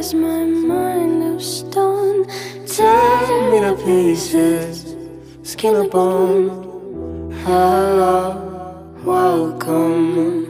is my mind of stone. Tear me to pieces, skin and bone. Hello, welcome.